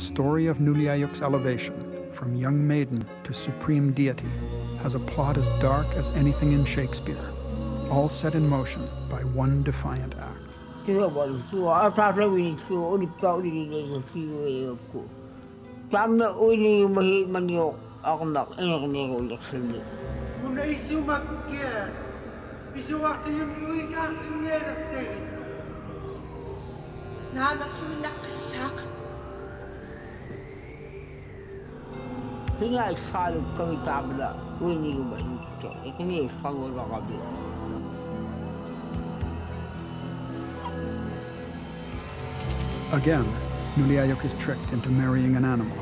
story of Nuliajuk's elevation from young maiden to supreme deity has a plot as dark as anything in Shakespeare, all set in motion by one defiant act. Tabla, wini ko ba ito? Ikini iskalo na kami. Again, Nuliajuk is tricked into marrying an animal.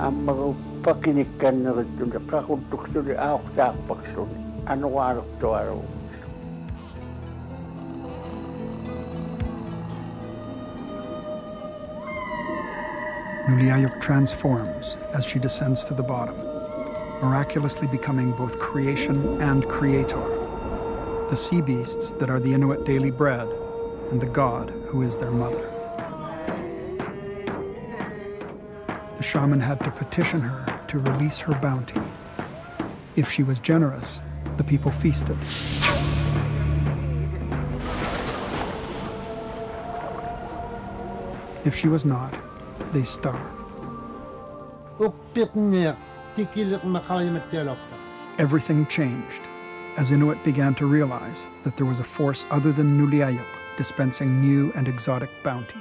Ang mga pakinikan na rin yung nakakuntok doon ako sa paksun. Ano araw to araw. Nuliajuk transforms as she descends to the bottom, miraculously becoming both creation and creator, the sea beasts that are the Inuit daily bread, and the god who is their mother. The shaman had to petition her to release her bounty. If she was generous, the people feasted. If she was not, they starved. Everything changed as Inuit began to realize that there was a force other than Nuliajuk dispensing new and exotic bounty.